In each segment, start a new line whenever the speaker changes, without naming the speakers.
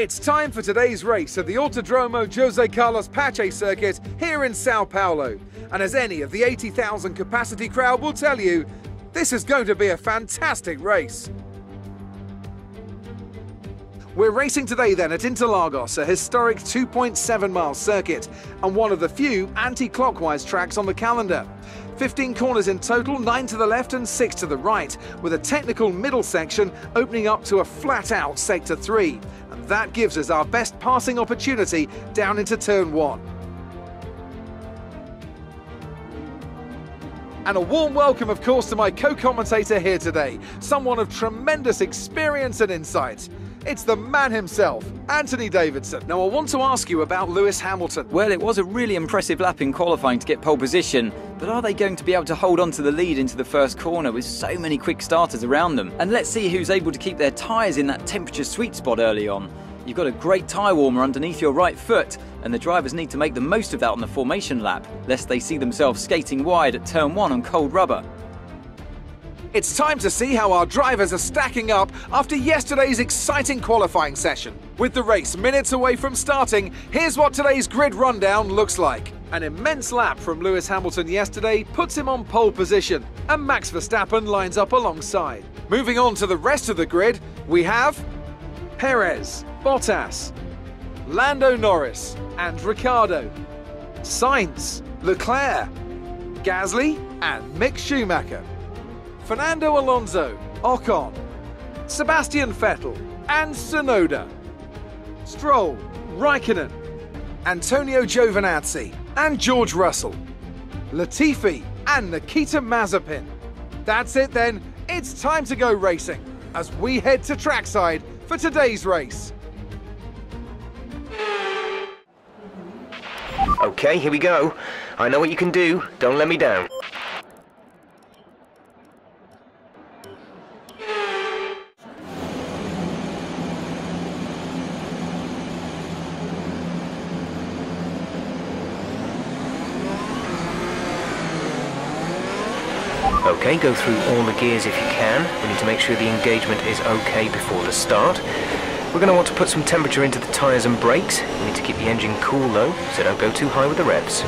It's time for today's race at the Autodromo Jose Carlos Pace circuit here in Sao Paulo. And as any of the 80,000 capacity crowd will tell you, this is going to be a fantastic race. We're racing today then at Interlagos, a historic 2.7 mile circuit and one of the few anti-clockwise tracks on the calendar. 15 corners in total, 9 to the left and 6 to the right, with a technical middle section opening up to a flat-out sector 3. And that gives us our best passing opportunity down into turn 1. And a warm welcome, of course, to my co-commentator here today, someone of tremendous experience and insight. It's the man himself, Anthony Davidson. Now, I want to ask you about Lewis Hamilton.
Well, it was a really impressive lap in qualifying to get pole position, but are they going to be able to hold on to the lead into the first corner with so many quick starters around them? And let's see who's able to keep their tyres in that temperature sweet spot early on. You've got a great tyre warmer underneath your right foot, and the drivers need to make the most of that on the formation lap, lest they see themselves skating wide at turn one on cold rubber.
It's time to see how our drivers are stacking up after yesterday's exciting qualifying session. With the race minutes away from starting, here's what today's grid rundown looks like. An immense lap from Lewis Hamilton yesterday puts him on pole position, and Max Verstappen lines up alongside. Moving on to the rest of the grid, we have Perez, Bottas, Lando Norris, and Ricciardo, Sainz, Leclerc, Gasly, and Mick Schumacher. Fernando Alonso, Ocon, Sebastian Vettel, and Tsunoda. Stroll, Raikkonen, Antonio Giovinazzi, and George Russell. Latifi and Nikita Mazepin. That's it then, it's time to go racing as we head to trackside for today's race.
Okay, here we go. I know what you can do. Don't let me down. Okay, go through all the gears if you can. We need to make sure the engagement is okay before the start. We're going to want to put some temperature into the tyres and brakes. We need to keep the engine cool though, so don't go too high with the revs.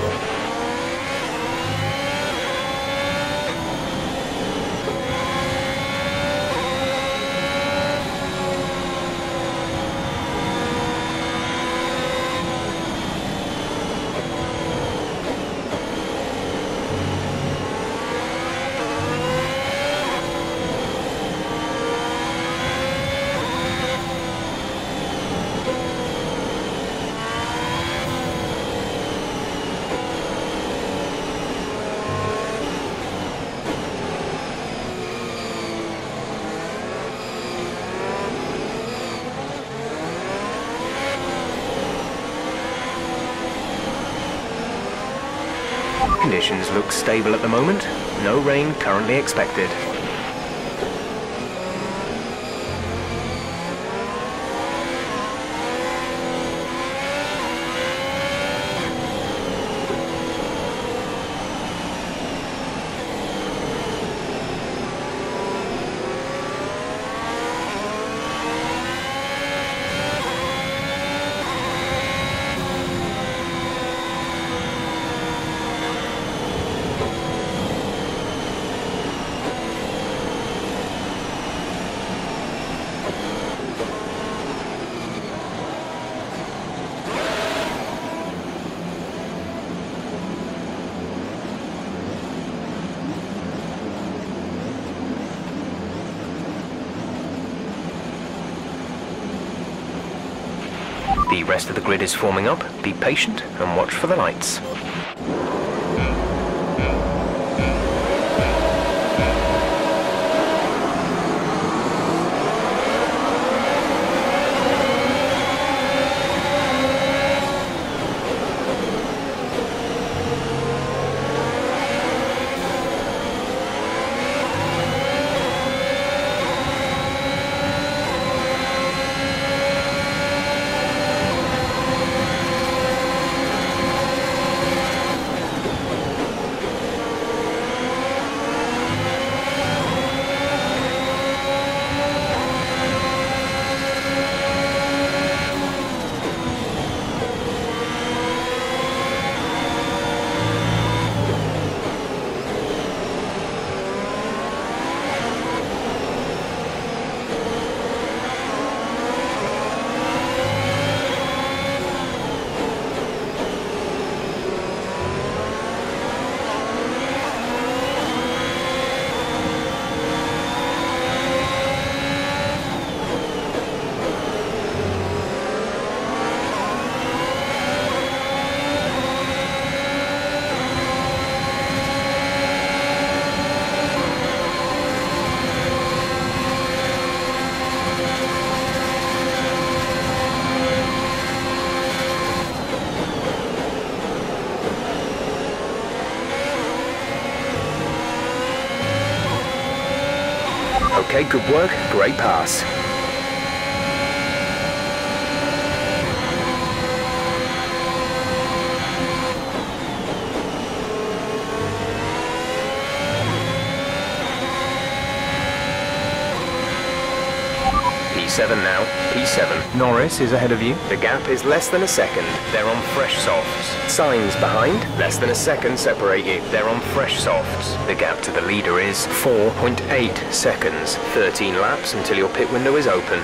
Conditions look stable at the moment. No rain currently expected. Is forming up. Be patient and watch for the lights. Okay, good work. Great pass. P7 now, P7. Norris is ahead of you. The gap is less than a second. They're on fresh softs. Sainz behind, less than a second separate you. They're on fresh softs. The gap to the leader is 4.8 seconds. 13 laps until your pit window is open.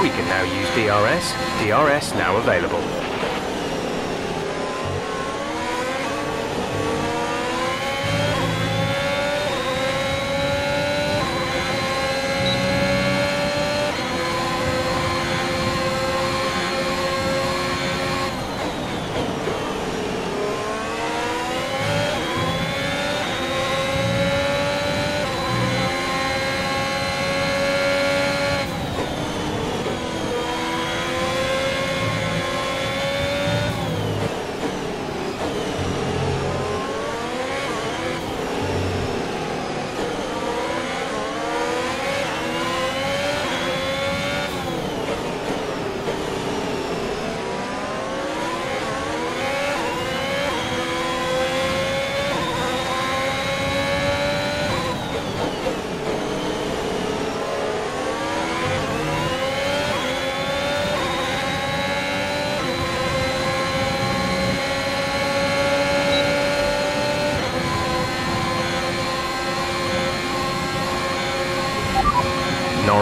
We can now use DRS. Now available.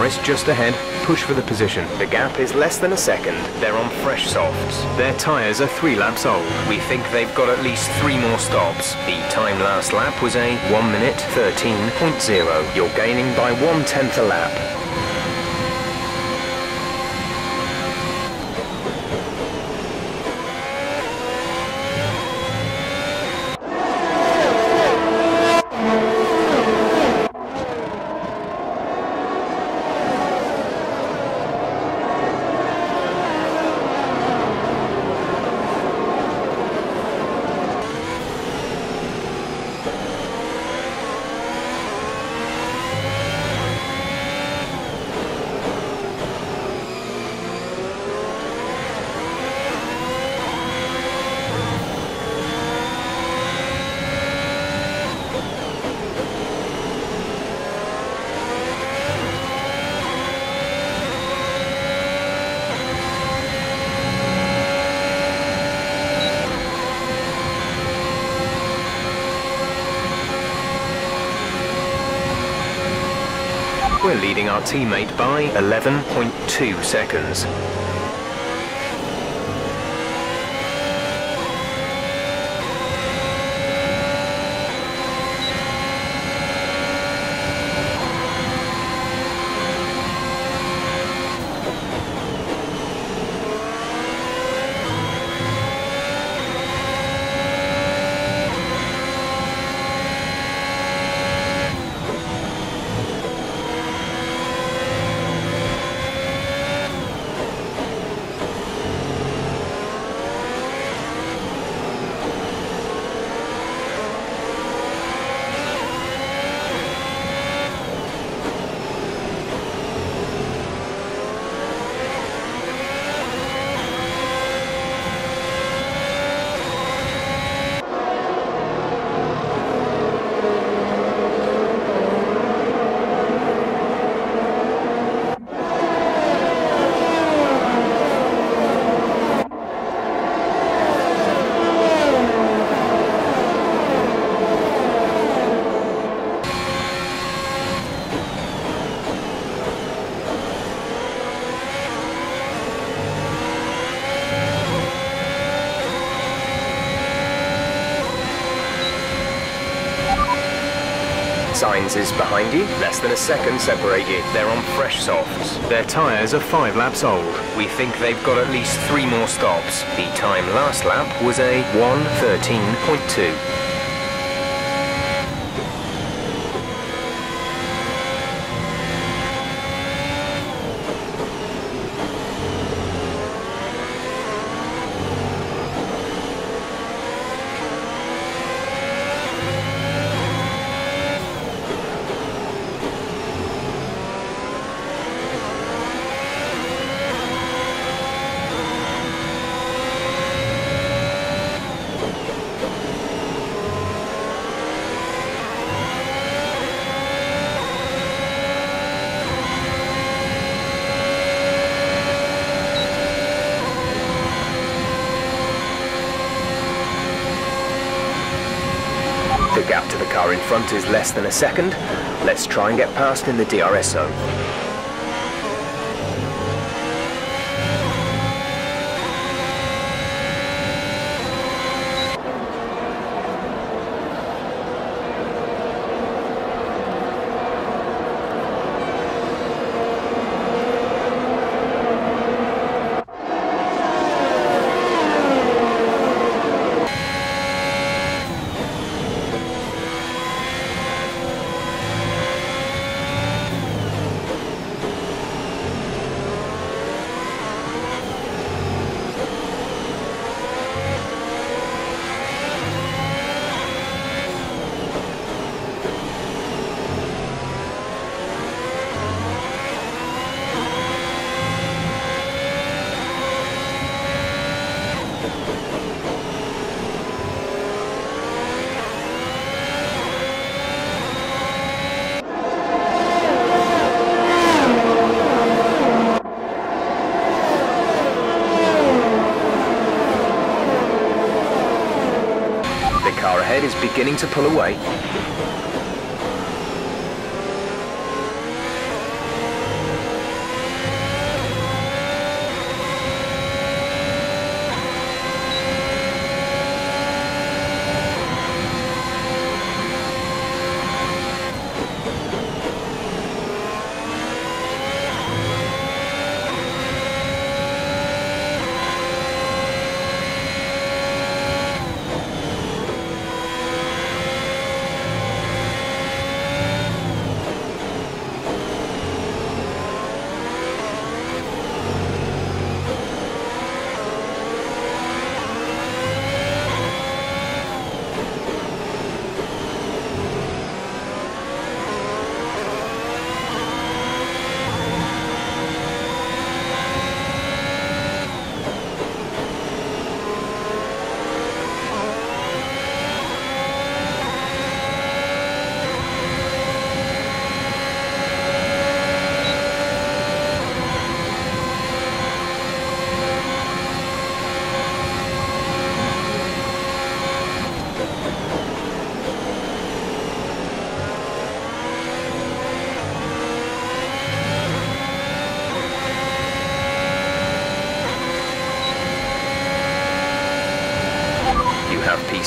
Norris just ahead. Push for the position. The gap is less than a second. They're on fresh softs. Their tyres are three laps old. We think they've got at least three more stops. The time last lap was a 1 minute 13.0. You're gaining by one tenth a lap. Leading our teammate by 11.2 seconds. Is behind you. Less than a second separate you. They're on fresh softs. Their tyres are five laps old. We think they've got at least three more stops. The time last lap was a 113.2. The gap to the car in front is less than a second. Let's try and get past in the DRS zone. The car ahead is beginning to pull away.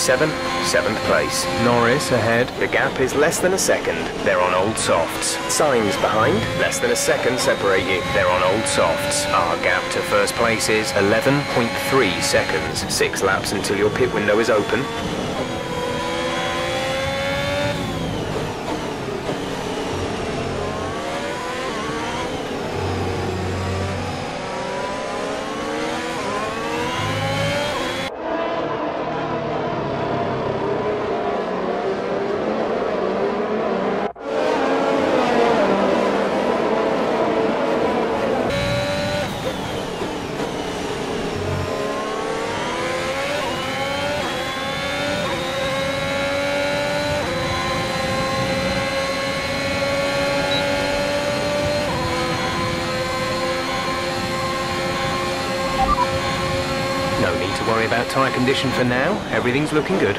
7th place. Norris ahead. The gap is less than a second. They're on old softs. Sainz behind. Less than a second separate you. They're on old softs. Our gap to first place is 11.3 seconds. Six laps until your pit window is open. Condition for now. Everything's looking good.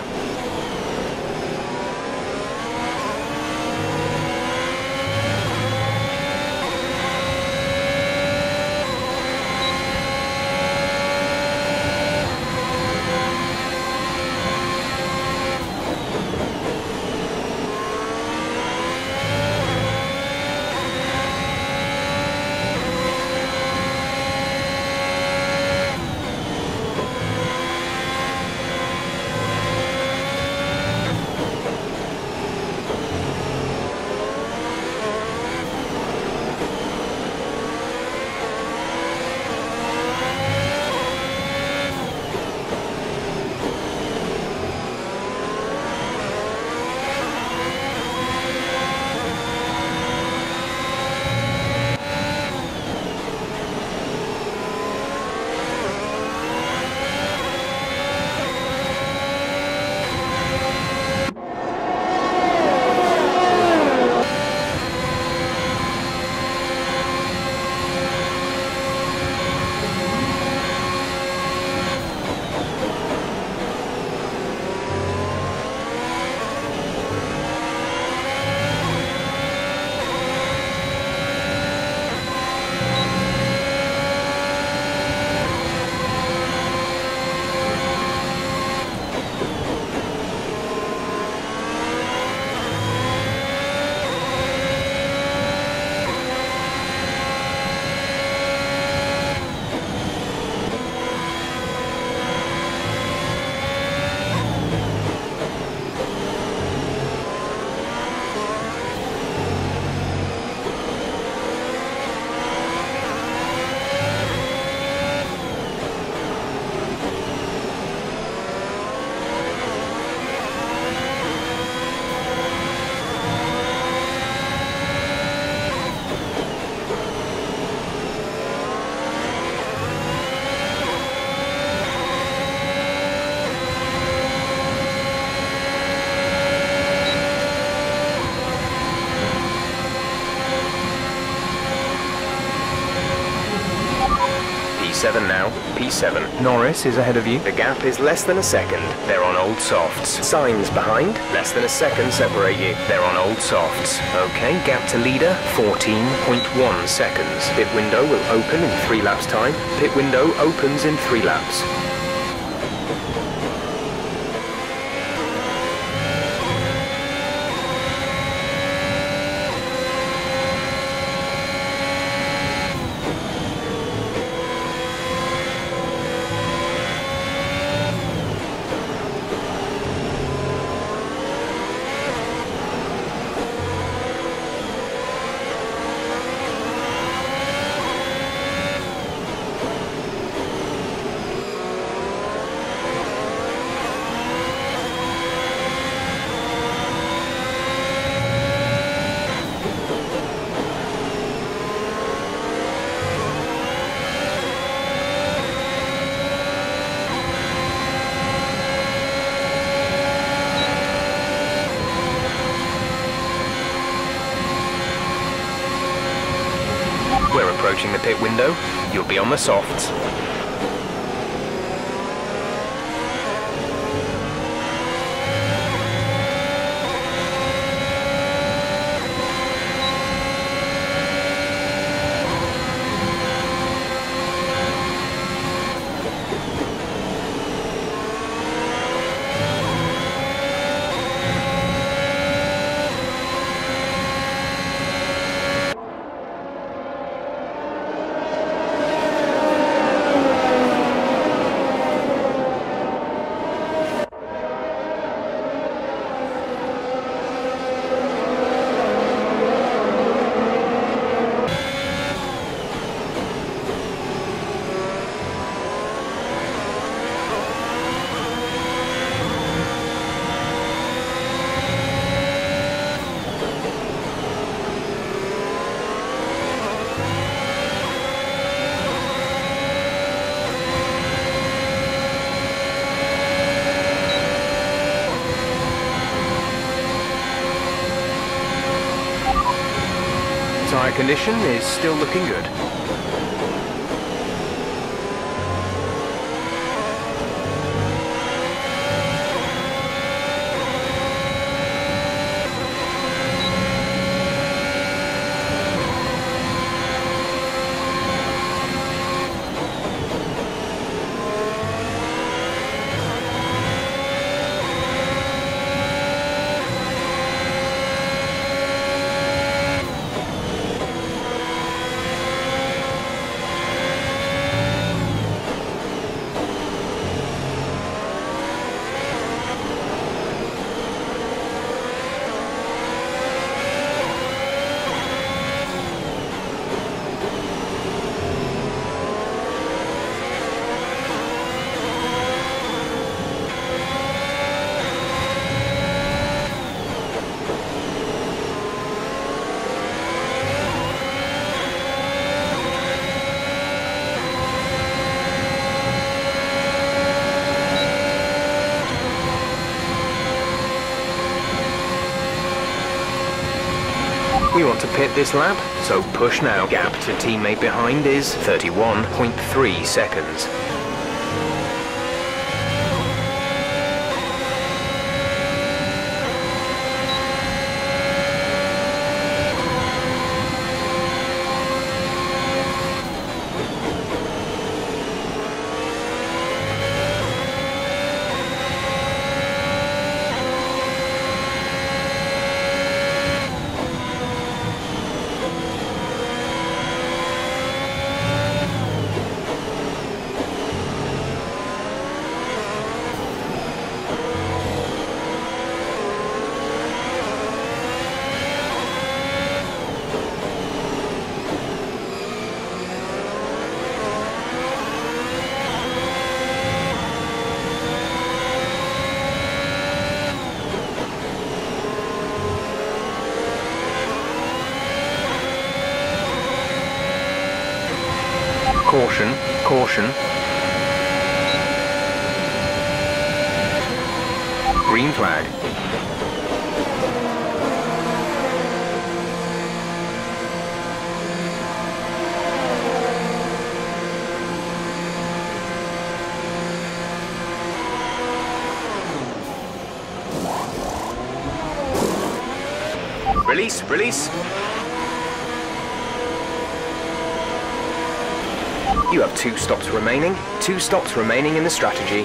P7 now, P7. Norris is ahead of you. The gap is less than a second. They're on old softs. Sainz behind, less than a second separate you. They're on old softs. Okay, gap to leader, 14.1 seconds. Pit window will open in three laps time. Pit window opens in three laps. We're approaching the pit window. You'll be the softs. Tyre condition is still looking good. Pit this lap, so push now. Gap to teammate behind is 31.3 seconds. Release. You have two stops remaining. Two stops remaining in the strategy.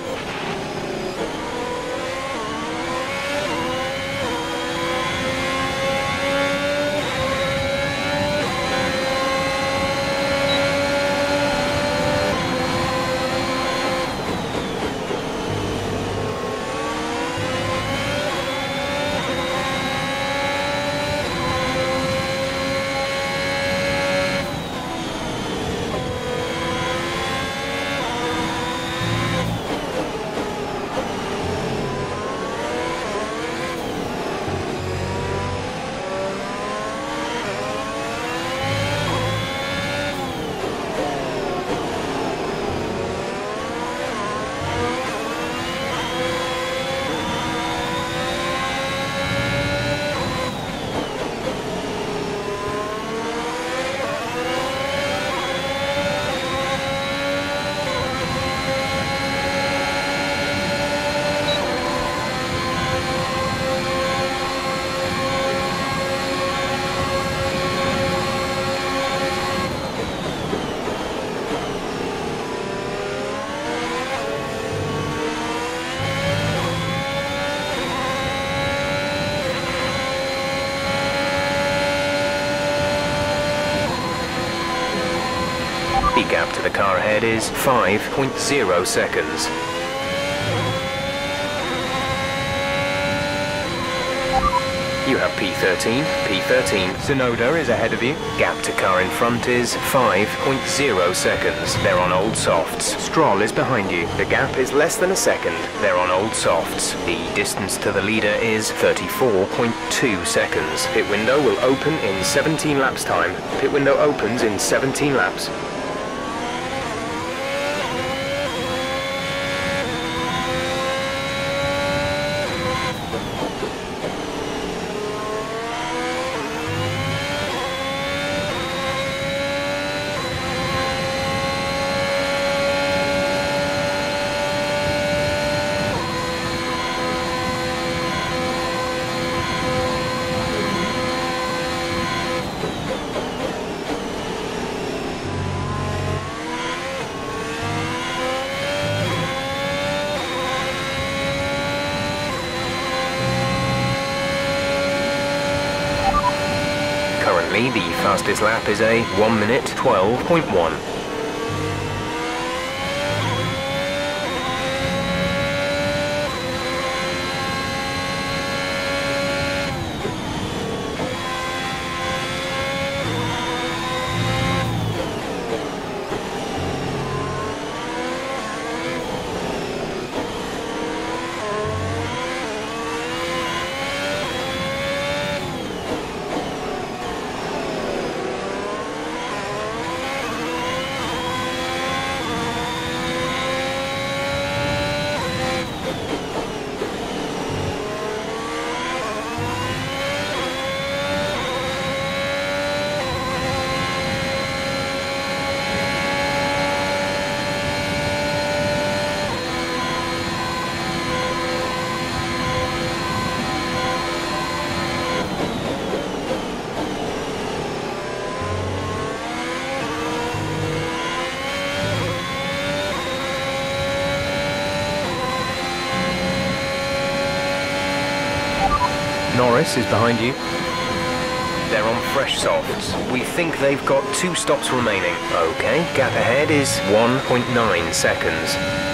Car ahead is 5.0 seconds. You have P13, P13. Tsunoda is ahead of you. Gap to car in front is 5.0 seconds. They're on old softs. Stroll is behind you. The gap is less than a second. They're on old softs. The distance to the leader is 34.2 seconds. Pit window will open in 17 laps time. Pit window opens in 17 laps. Currently, the fastest lap is a 1 minute 12.1. Is behind you. They're on fresh softs. We think they've got two stops remaining. Okay, gap ahead is 1.9 seconds.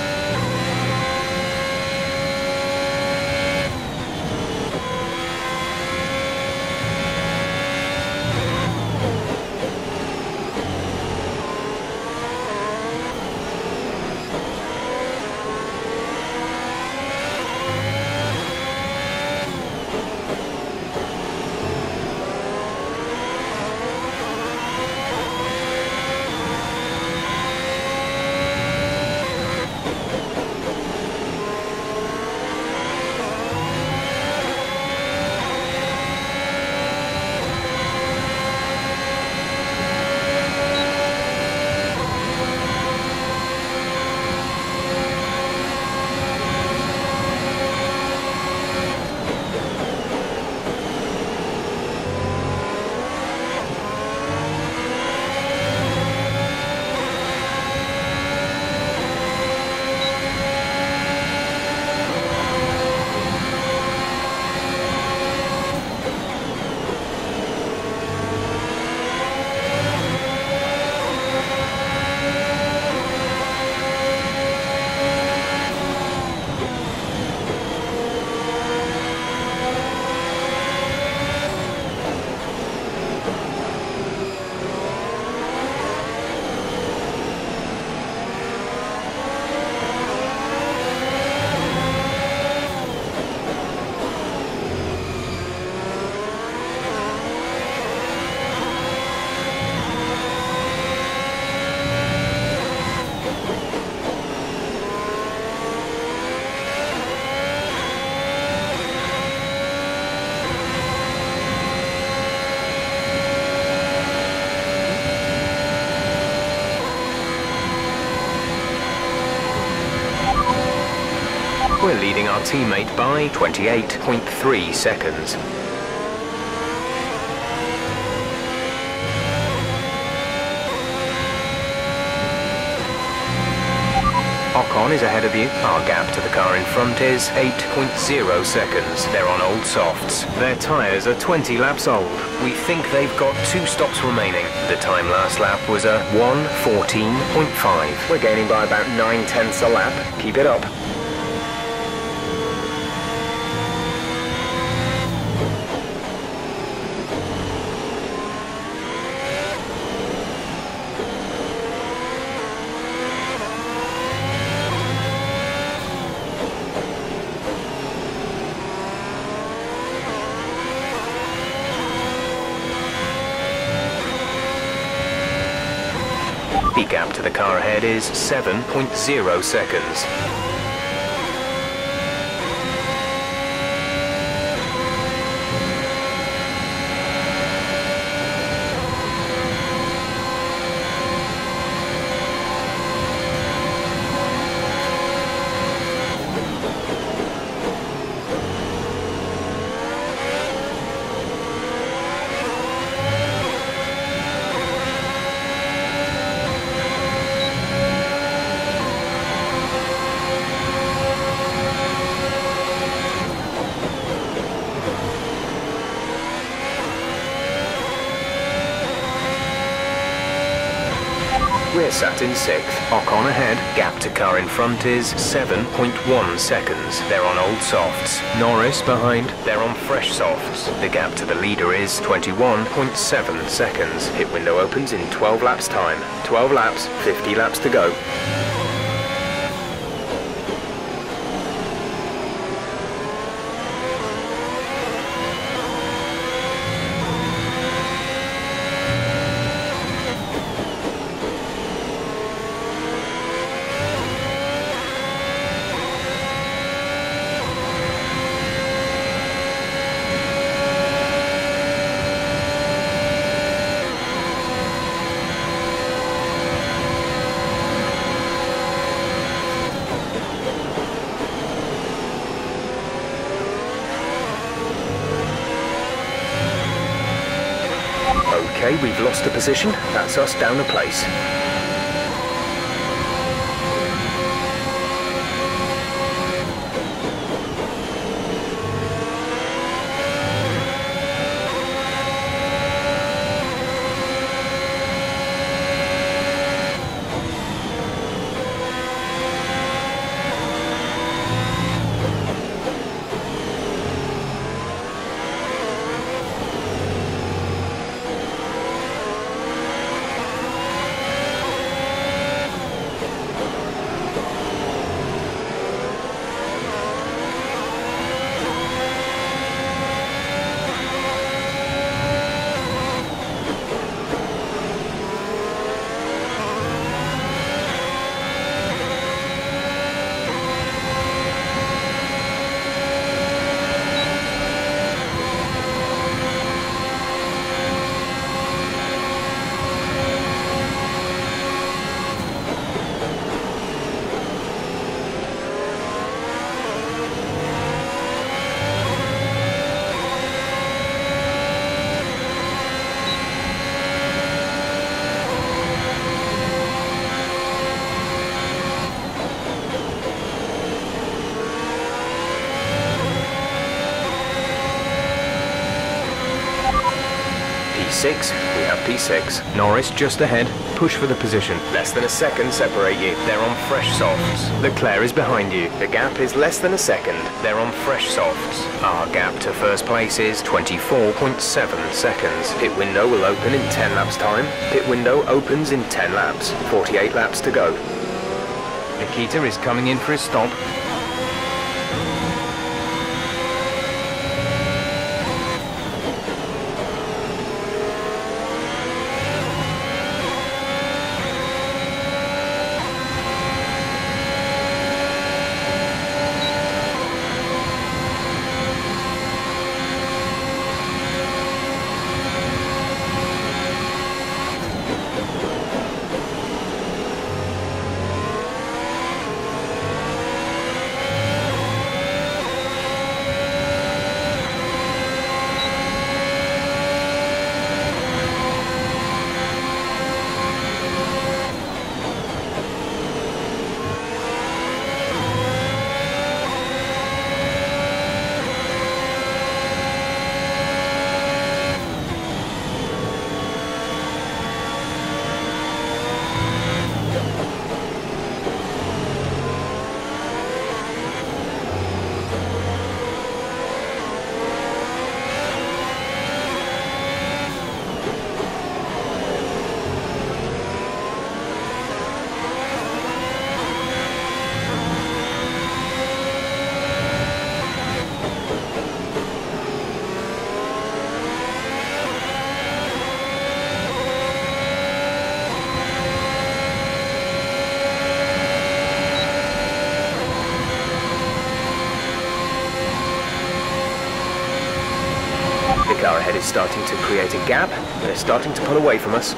Our teammate by 28.3 seconds. Ocon is ahead of you. Our gap to the car in front is 8.0 seconds. They're on old softs. Their tyres are 20 laps old. We think they've got two stops remaining. The time last lap was a 1.14.5. We're gaining by about 9 tenths a lap. Keep it up. The gap to the car ahead is 7.0 seconds. In sixth. Ocon ahead. Gap to car in front is 7.1 seconds. They're on old softs. Norris behind. They're on fresh softs. The gap to the leader is 21.7 seconds. Pit window opens in 12 laps time. 12 laps, 50 laps to go. Okay, we've lost a position. That's us down a place. P6, we have P6. Norris just ahead. Push for the position. Less than a second separate you. They're on fresh softs. Leclerc is behind you. The gap is less than a second. They're on fresh softs. Our gap to first place is 24.7 seconds. Pit window will open in 10 laps time. Pit window opens in 10 laps. 48 laps to go. Nikita is coming in for his stop. Away from us.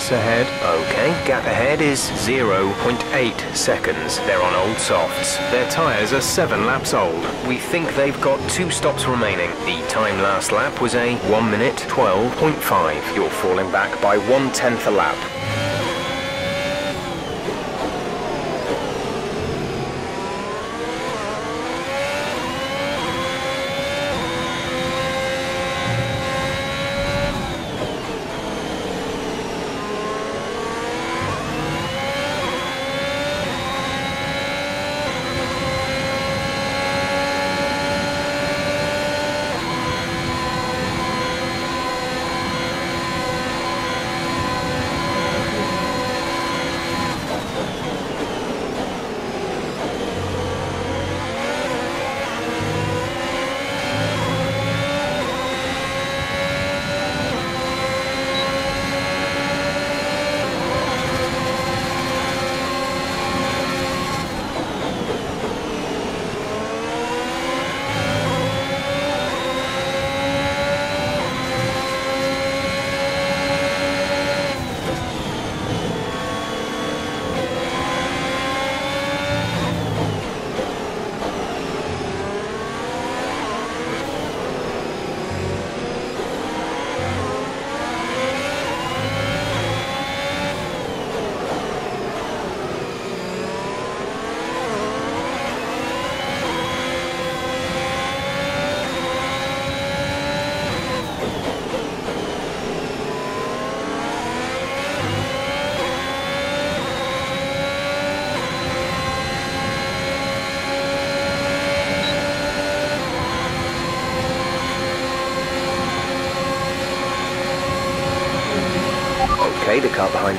Ahead. Okay, gap ahead is 0.8 seconds. They're on old softs. Their tyres are seven laps old. We think they've got two stops remaining. The time last lap was a 1 minute 12.5.
You're falling back by one tenth a lap.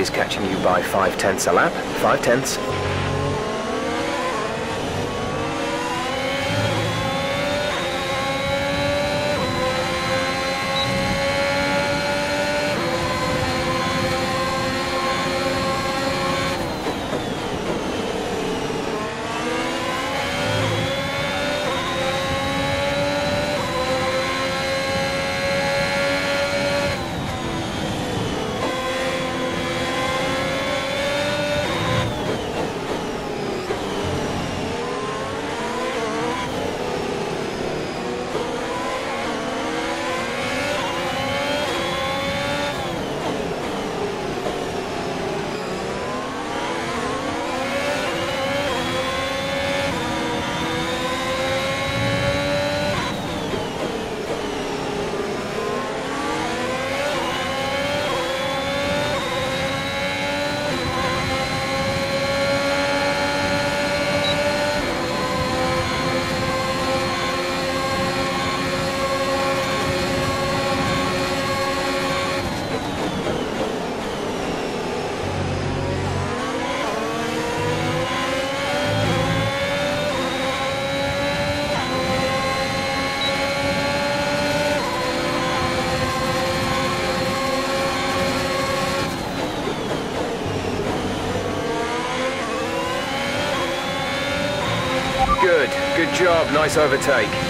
Is catching you by five tenths a lap. Five tenths.
Nice overtake.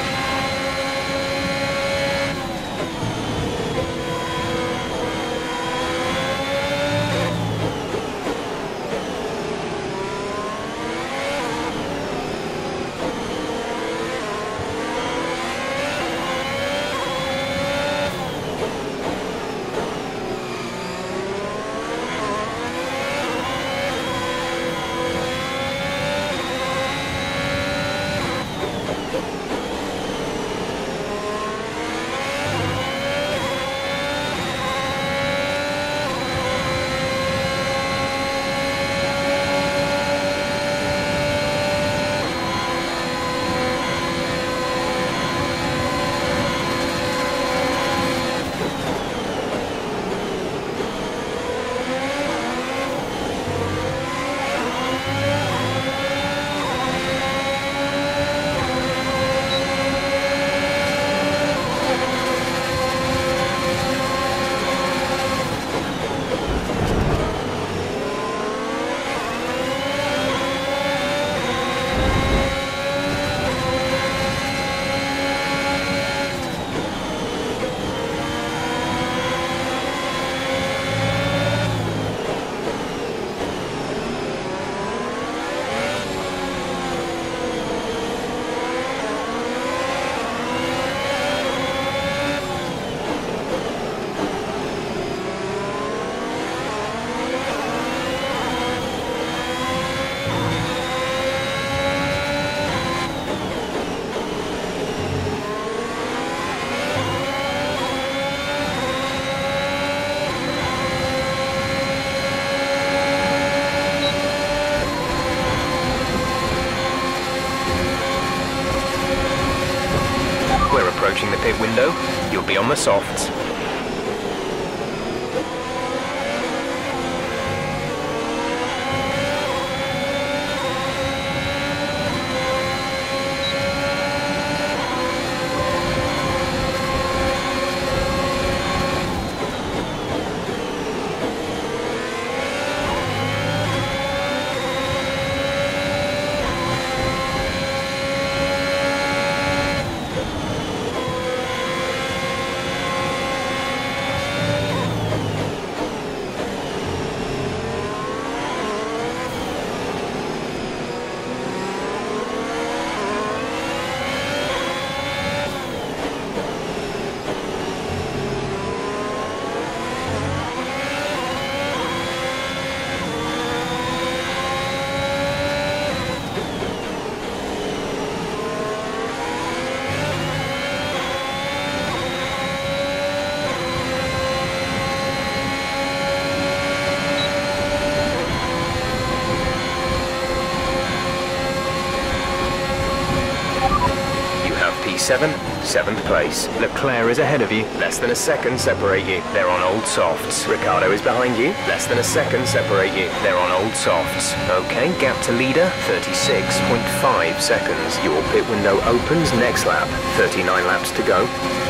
7th place. Leclerc is ahead of you, less than a second separate you. They're on old softs. Ricciardo is behind you, less than a second separate you. They're on old softs. Okay, gap to leader, 36.5 seconds. Your pit window opens next lap, 39 laps to go.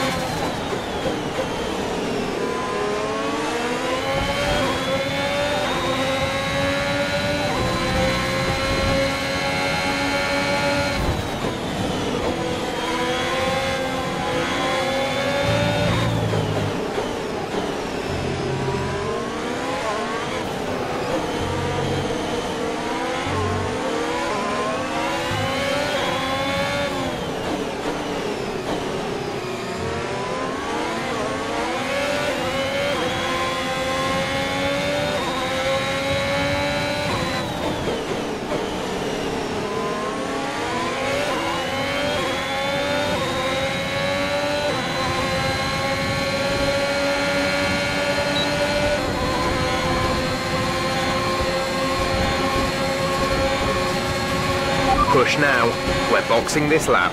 Now. We're boxing this lap.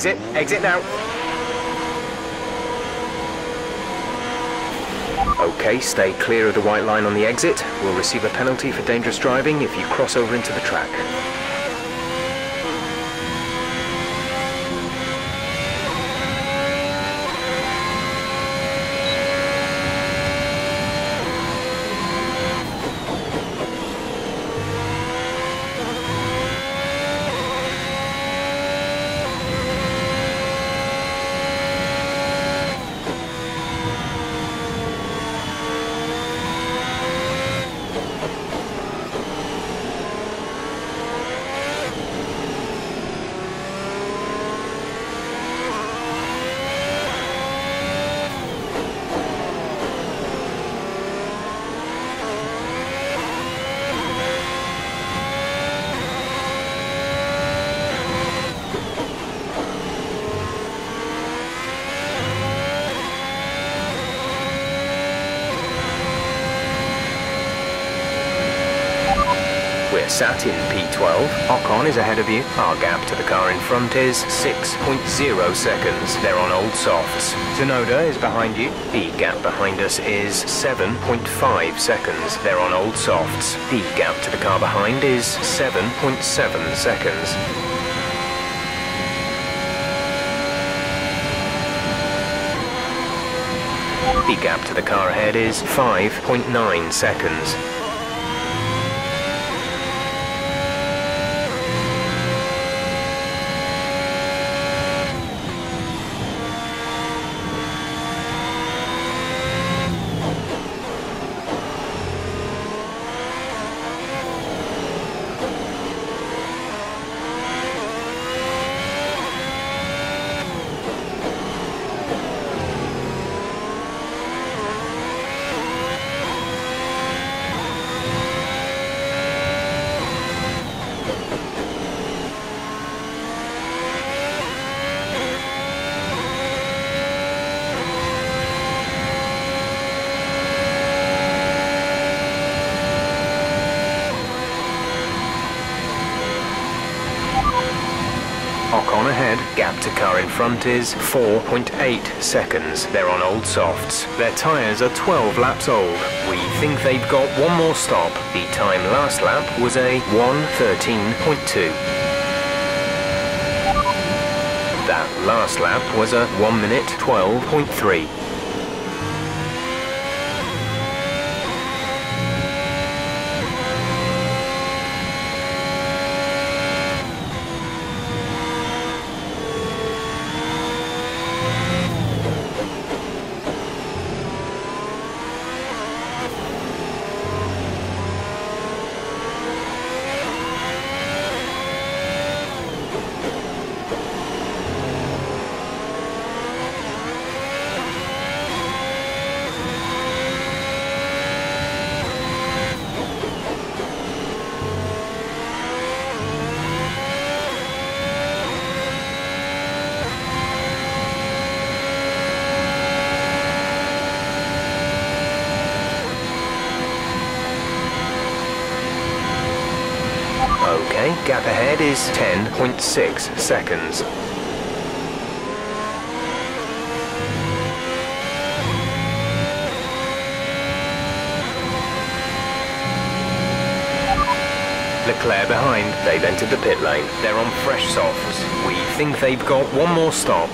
Exit, exit now. Okay, stay clear of the white line on the exit. We'll receive a penalty for dangerous driving if you cross over into the track. We're sat in P12. Ocon is ahead of you. Our gap to the car in front is 6.0 seconds. They're on old softs. Tsunoda is behind you. The gap behind us is 7.5 seconds. They're on old softs. The gap to the car behind is 7.7 seconds. The gap to the car ahead is 5.9 seconds. Ocon ahead, gap to car in front is 4.8 seconds. They're on old softs. Their tyres are 12 laps old. We think they've got one more stop. The time last lap was a 1.13.2. That last lap was a 1 minute 12.3. Okay, gap ahead is 10.6 seconds. Leclerc behind. They've entered the pit lane. They're on fresh softs. We think they've got one more stop.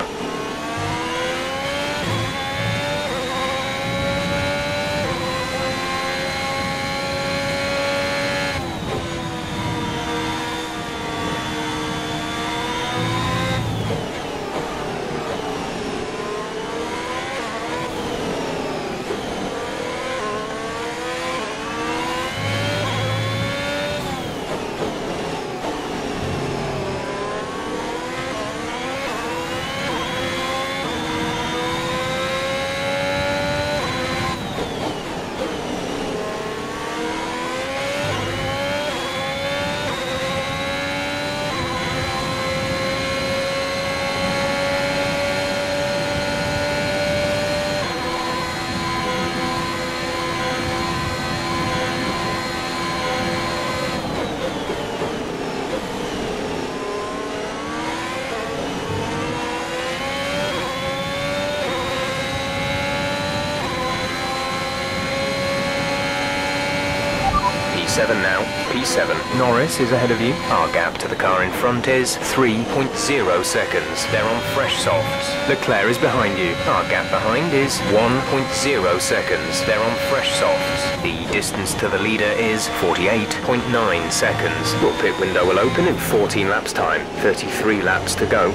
Norris is ahead of you. Our gap to the car in front is 3.0 seconds. They're on fresh softs. Leclerc is behind you. Our gap behind is 1.0 seconds. They're on fresh softs. The distance to the leader is 48.9 seconds.
Your pit window will open in 14 laps time, 33 laps to go.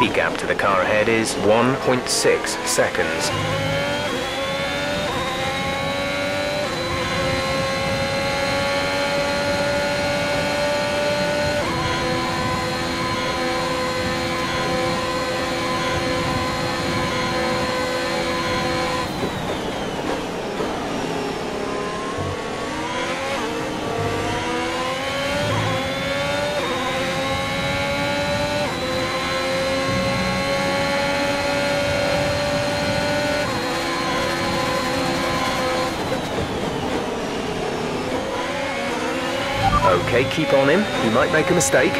The gap to the car ahead is 1.6 seconds. Okay, keep on him. He might make a mistake.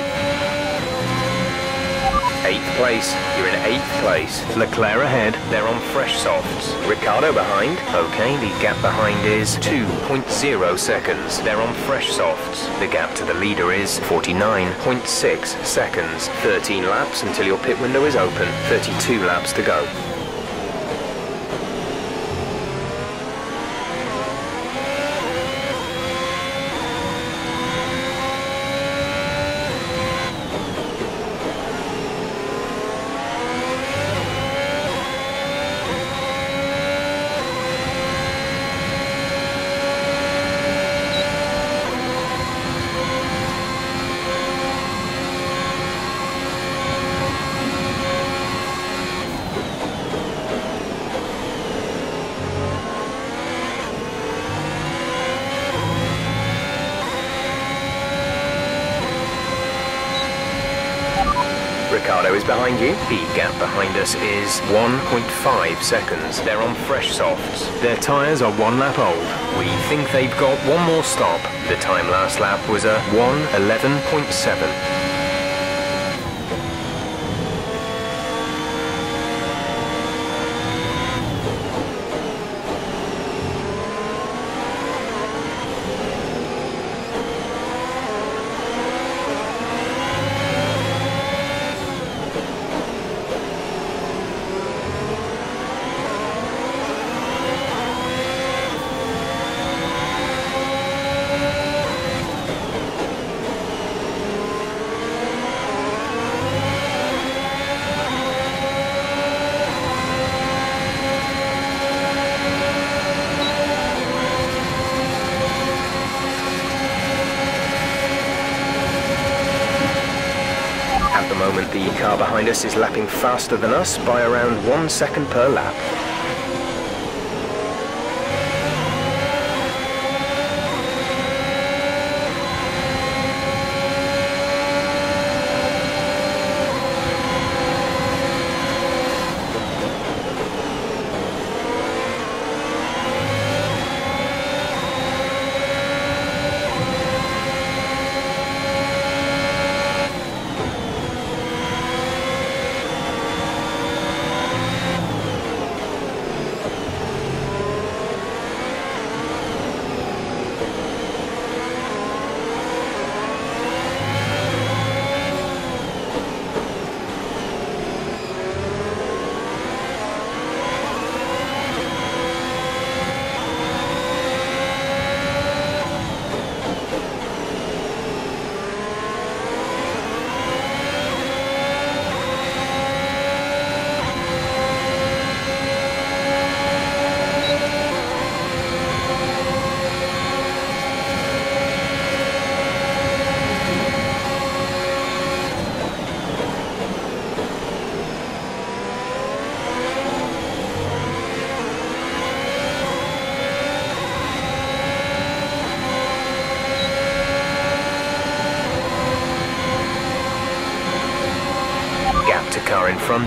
Eighth place. You're in eighth place.
Leclerc ahead.
They're on fresh softs. Ricciardo behind.
Okay, the gap behind is 2.0 seconds. They're on fresh softs. The gap to the leader is 49.6 seconds.
13 laps until your pit window is open. 32 laps to go. Ricciardo is behind you.
The gap behind us is 1.5 seconds. They're on fresh softs. Their tyres are one lap old. We think they've got one more stop. The time last lap was a 111.7.
At the moment, the car behind is lapping faster than us by around one second per lap.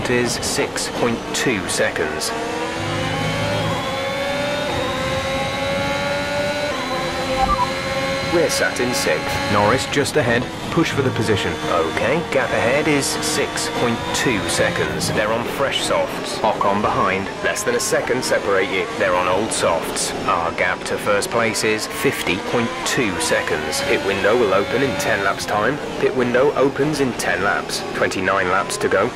is 6.2 seconds.
We're sat in 6th.
Norris just ahead. Push for the position. Okay, gap ahead is 6.2 seconds. They're on fresh softs. Ocon behind.
Less than a second separate you. They're on old softs.
Our gap to first place is 50.2 seconds.
Pit window will open in 10 laps time. Pit window opens in 10 laps. 29 laps to go.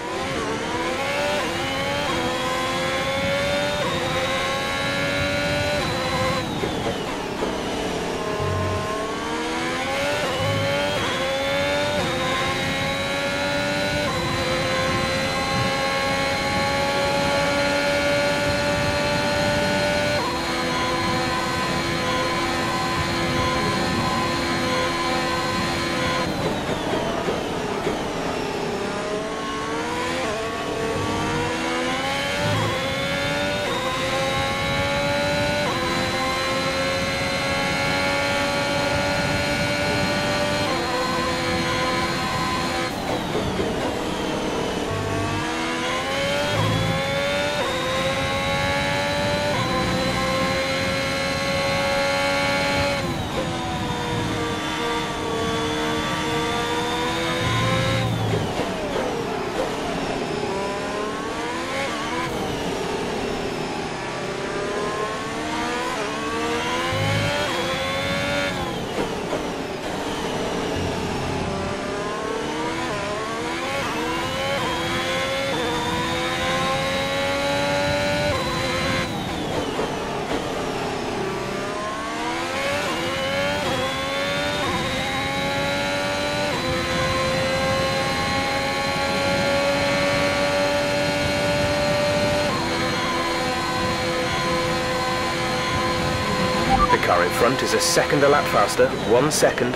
A second a lap faster. One second.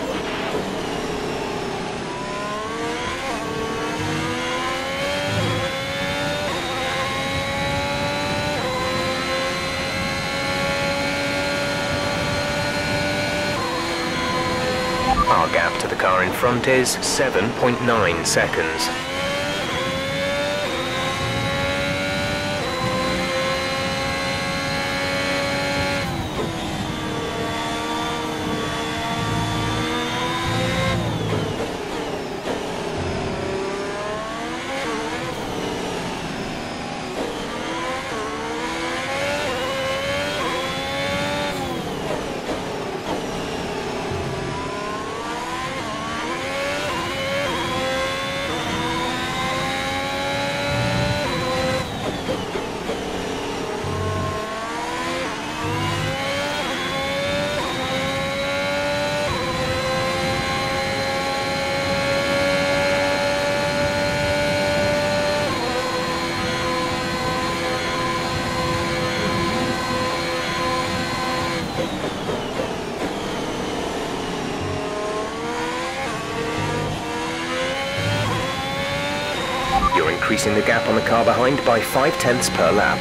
Our gap to the car in front is 7.9 seconds.
You're increasing the gap on the car behind by 5 tenths per lap.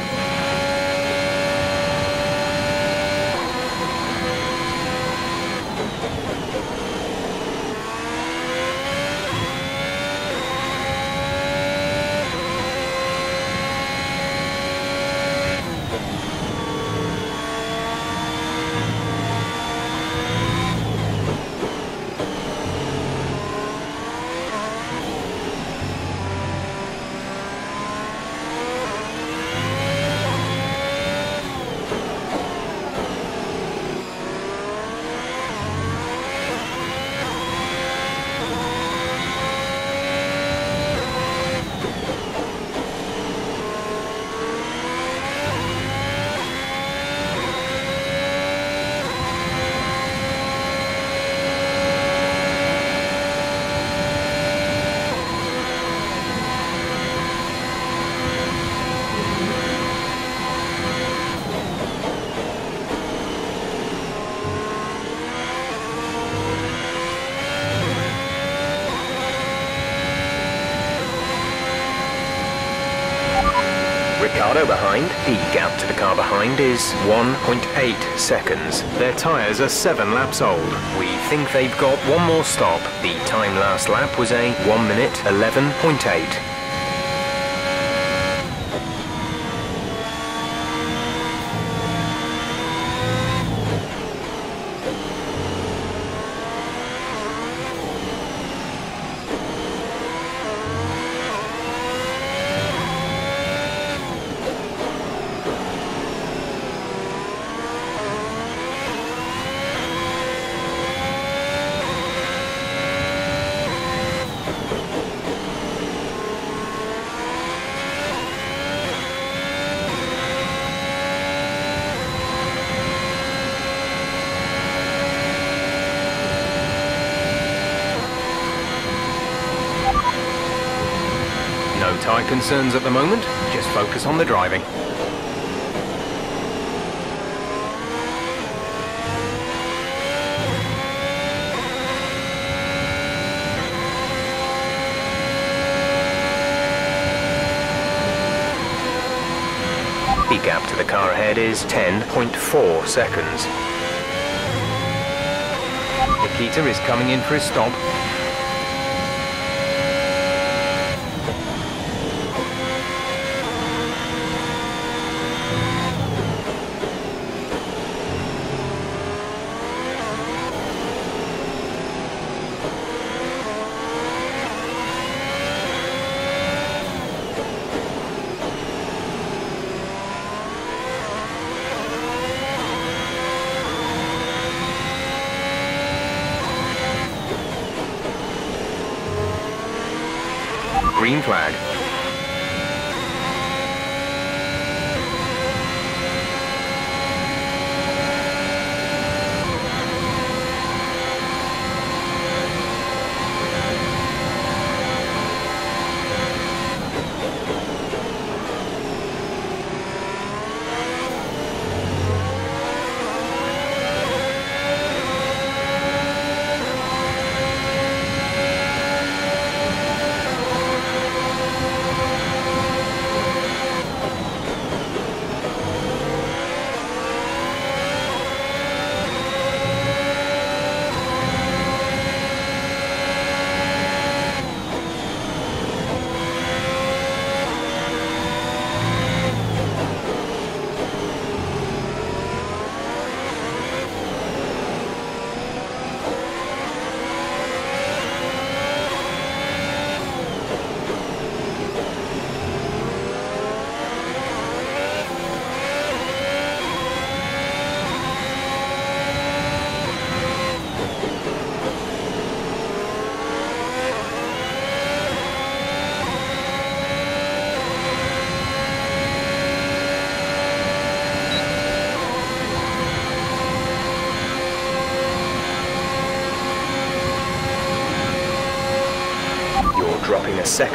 Ricciardo behind.
The gap to the car behind is 1.8 seconds. Their tyres are 7 laps old. We think they've got one more stop. The time last lap was a 1 minute 11.8. tyre concerns at the moment. Just focus on the driving. The gap to the car ahead is 10.4 seconds. Nikita is coming in for his stop.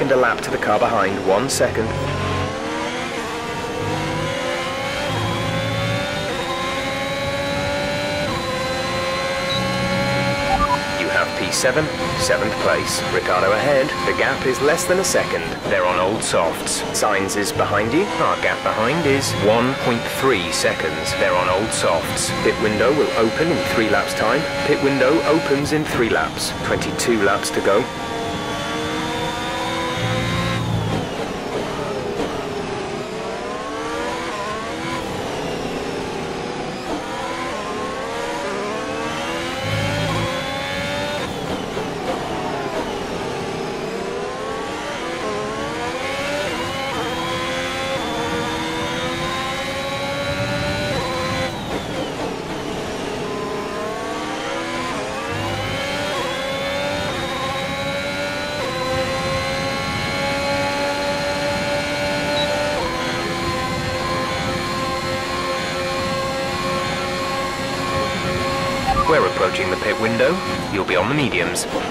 Second a lap to the car behind, one second. You have P7, seventh place. Ricciardo ahead. The gap is less than a second. They're on old softs. Sainz is behind you. Our gap behind is 1.3 seconds. They're on old softs. Pit window will open in three laps time. Pit window opens in three laps. 22 laps to go. We're approaching the pit window. You'll be on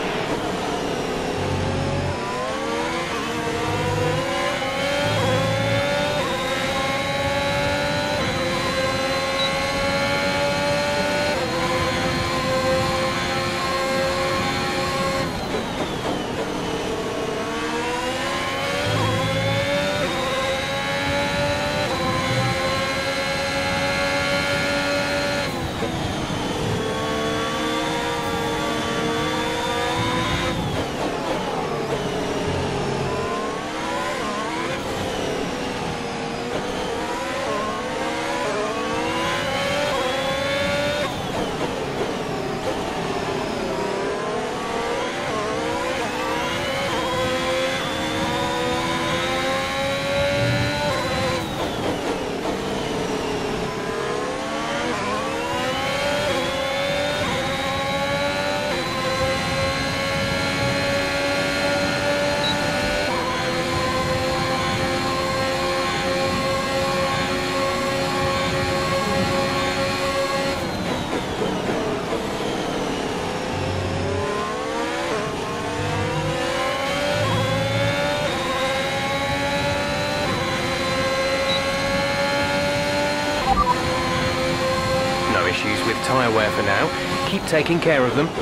taking care of them.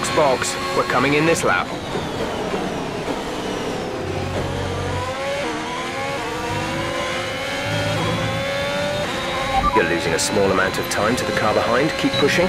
Box, box. We're coming in this lap. You're losing a small amount of time to the car behind. Keep pushing.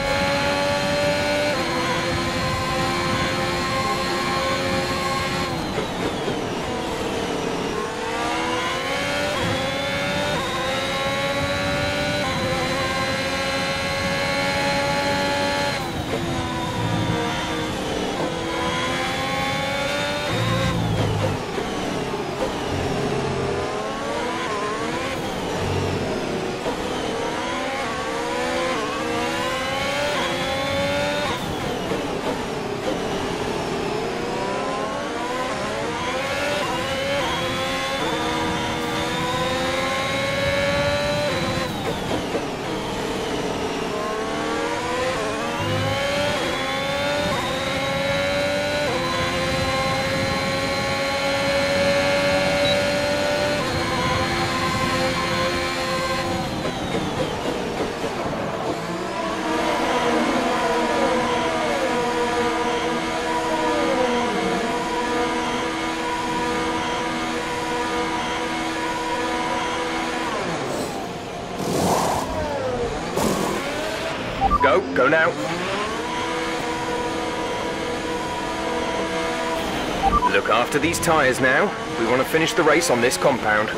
Go, go now. Look after these tyres now. We want to finish the race on this compound.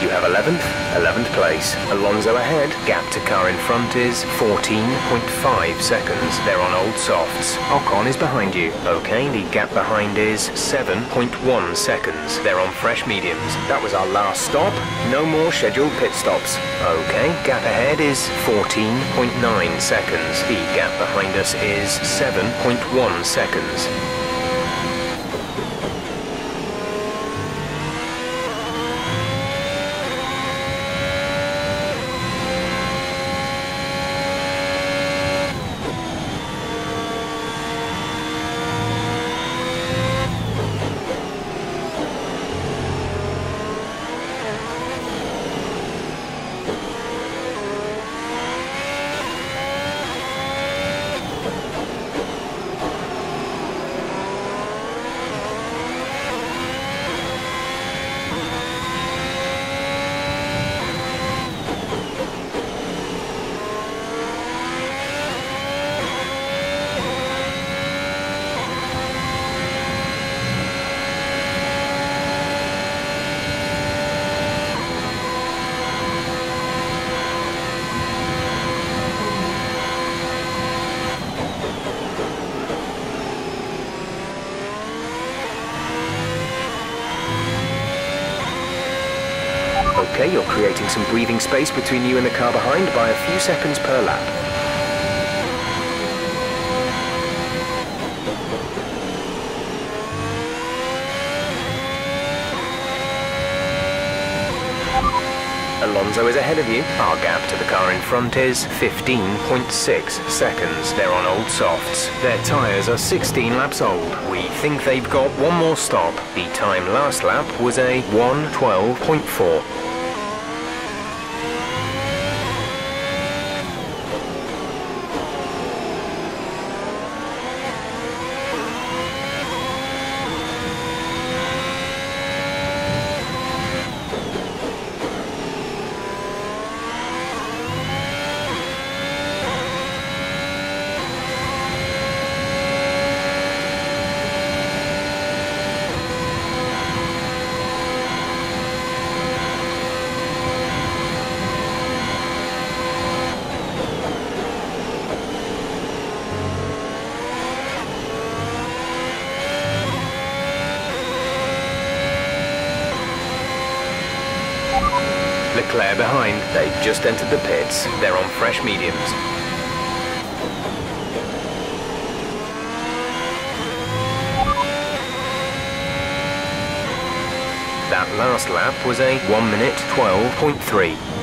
You have 11th, 11th place. Alonso ahead. Gap to car in front is 14.5 seconds. They're on old softs. Ocon is behind you. Okay, the gap behind is 7.1 seconds. They're on fresh mediums. That was our last stop. No more scheduled pit stops. Okay, gap ahead is 14.9 seconds. The gap behind us is 7.1 seconds. Space between you and the car behind by a few seconds per lap. Alonso is ahead of you. Our gap to the car in front is 15.6 seconds. They're on old softs. Their tyres are 16 laps old. We think they've got one more stop. The time last lap was a 112.4. Leclerc behind. They've just entered the pits. They're on fresh mediums. That last lap was a 1 minute 12.3.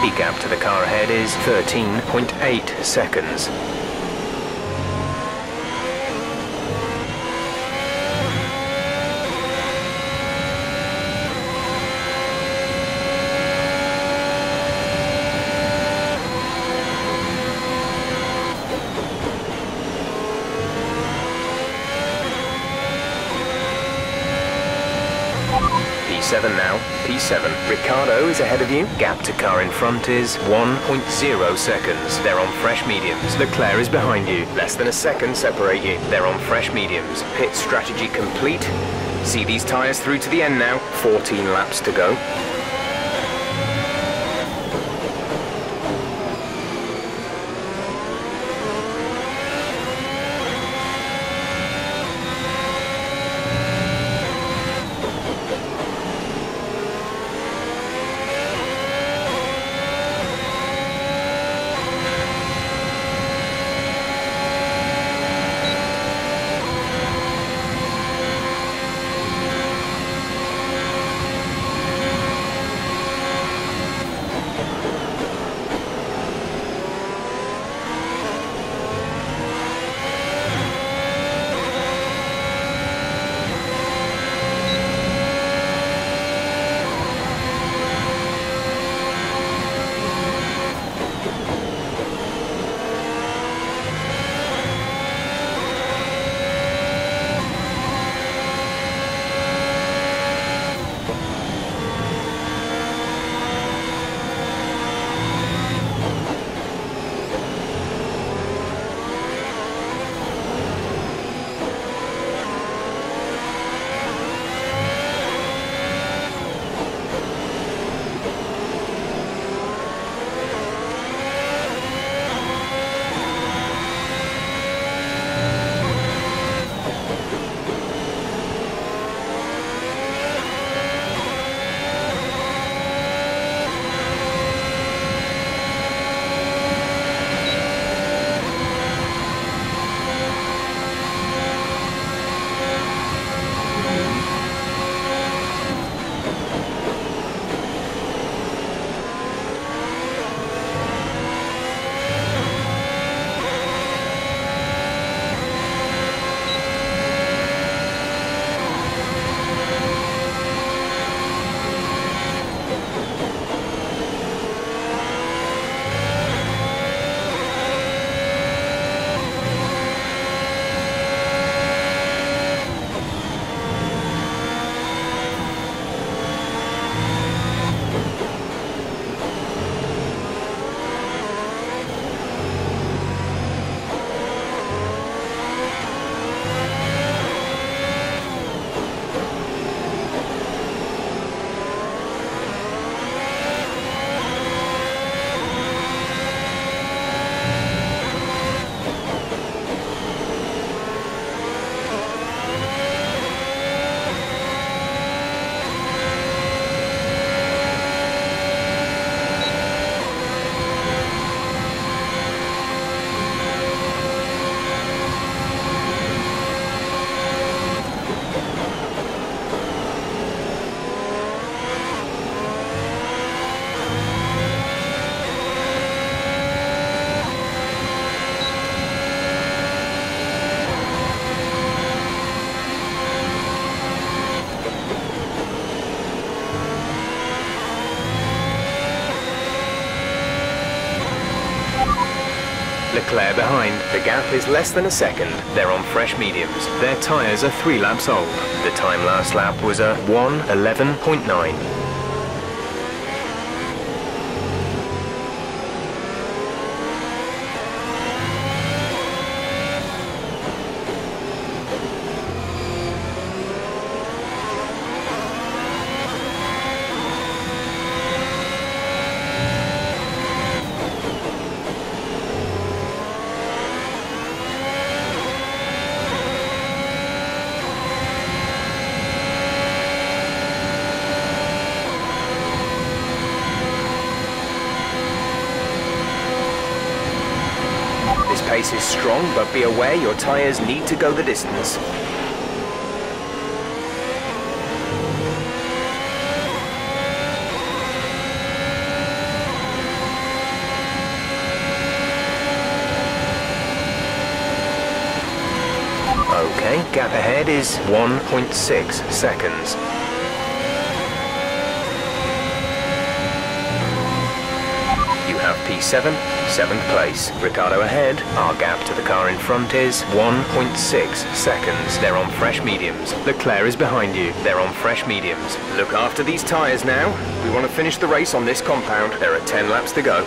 The gap to the car ahead is 13.8 seconds. P7 now. P7. Ricciardo is ahead of you. Gap to car in front is 1.0 seconds. They're on fresh mediums. Leclerc is behind you. Less than a second separate you. They're on fresh mediums. Pit strategy complete. See these tyres through to the end now. 14 laps to go. Gap is less than a second. They're on fresh mediums. Their tyres are three laps old. The time last lap was a 1.11.9. but be aware your tyres need to go the distance. Okay, gap ahead is 1.6 seconds. You have P7, 7th place. Ricciardo ahead. Our gap to the car in front is 1.6 seconds. They're on fresh mediums. Leclerc is behind you. They're on fresh mediums. Look after these tyres now. We want to finish the race on this compound. There are 10 laps to go.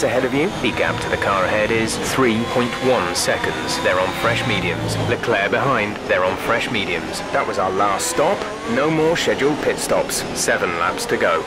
Is ahead of you. The gap to the car ahead is 3.1 seconds. They're on fresh mediums. Leclerc behind. They're on fresh mediums. That was our last stop. No more scheduled pit stops. Seven laps to go.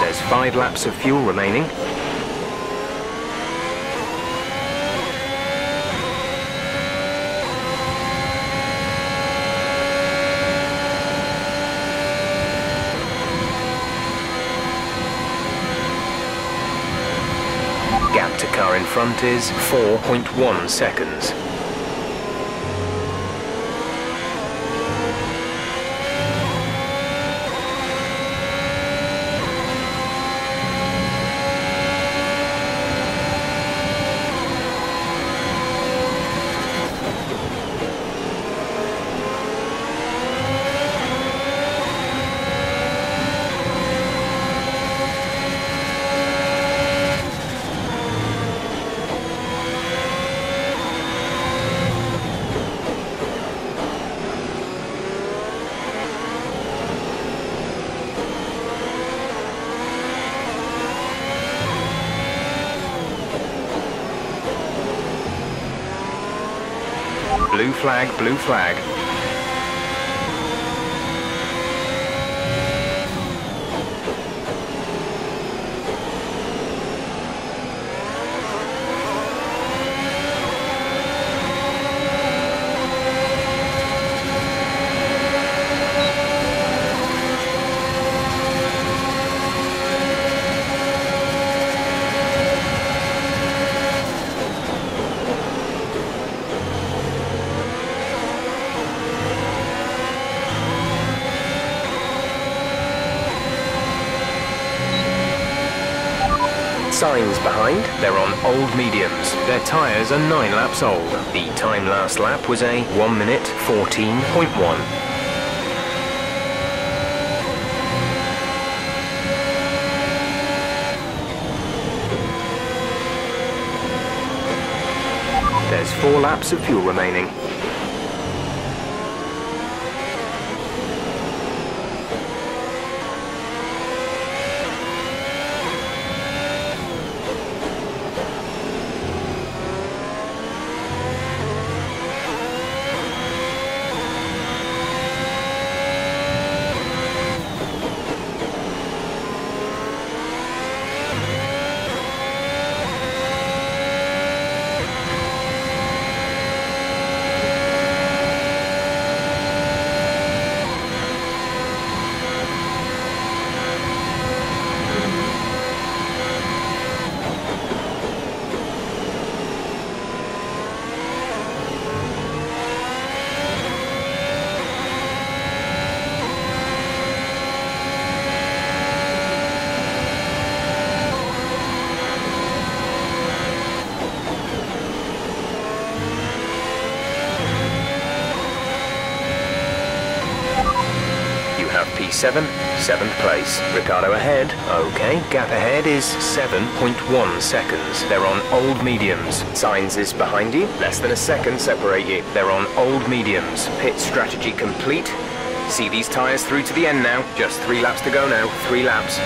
There's five laps of fuel remaining. Gap to car in front is 4.1 seconds. Flag, blue flag. Sainz behind, they're on old mediums. Their tyres are 9 laps old. The time last lap was a 1 minute 14.1. There's 4 laps of fuel remaining. Ricciardo ahead. Okay, gap ahead is 7.1 seconds. They're on old mediums. Sainz is behind you. Less than a second separate you. They're on old mediums. Pit strategy complete. See these tyres through to the end now. Just three laps to go now. Three laps.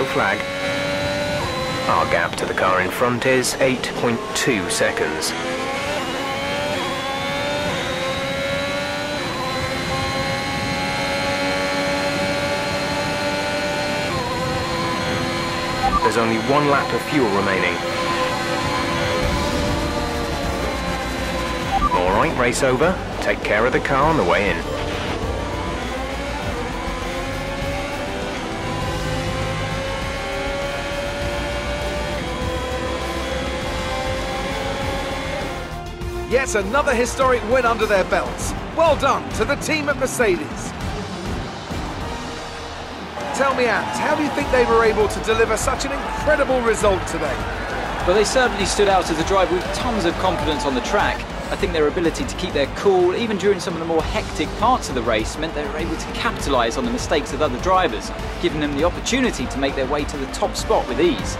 Yellow flag. Our gap to the car in front is 8.2 seconds. There's only one lap of fuel remaining. Alright, race over. Take care of the car on the way in.
Yet another historic win under their belts. Well done to the team at Mercedes. Tell me, Ant, how do you think they were able to deliver such an incredible result today?
Well, they certainly stood out as a driver with tons of confidence on the track. I think their ability to keep their cool, even during some of the more hectic parts of the race, meant they were able to capitalise on the mistakes of other drivers, giving them the opportunity to make their way to the top spot with ease.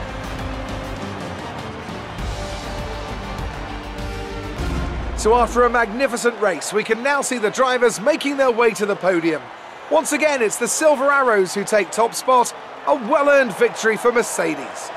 So after a magnificent race, we can now see the drivers making their way to the podium. Once again, it's the Silver Arrows who take top spot, a well-earned victory for Mercedes.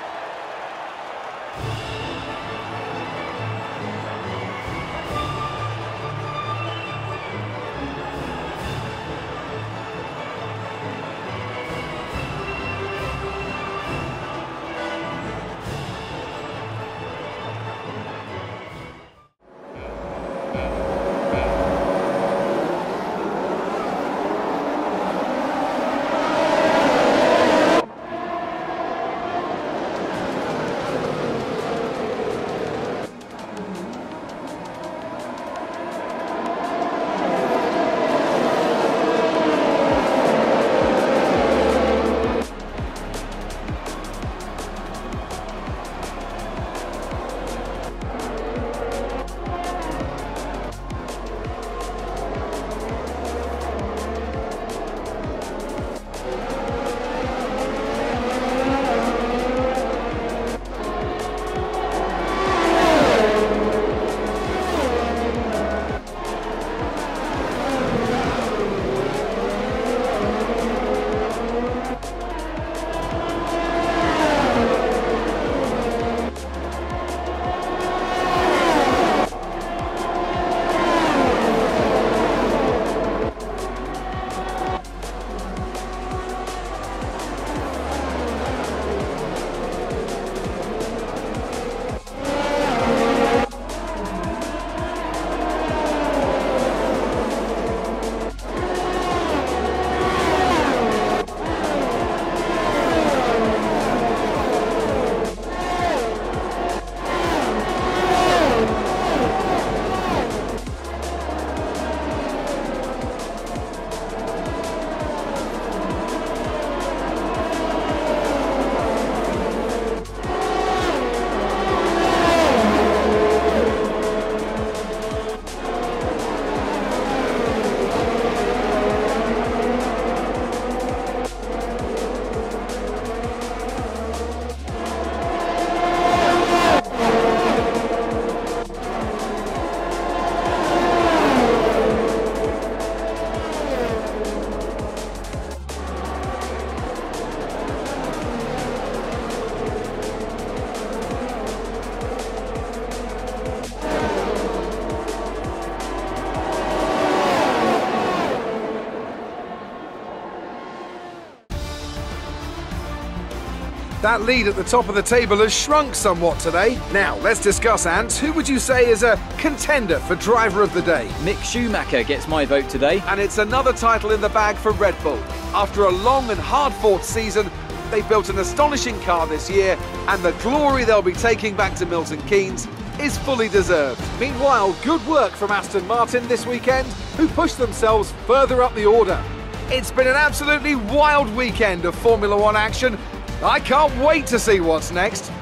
That lead at the top of the table has shrunk somewhat today. Now, let's discuss, Ant. Who would you say is a contender for driver of the day?
Mick Schumacher gets my vote today.
And it's another title in the bag for Red Bull. After a long and hard fought season, they built an astonishing car this year, and the glory they'll be taking back to Milton Keynes is fully deserved. Meanwhile, good work from Aston Martin this weekend, who pushed themselves further up the order. It's been an absolutely wild weekend of Formula One action. I can't wait to see what's next.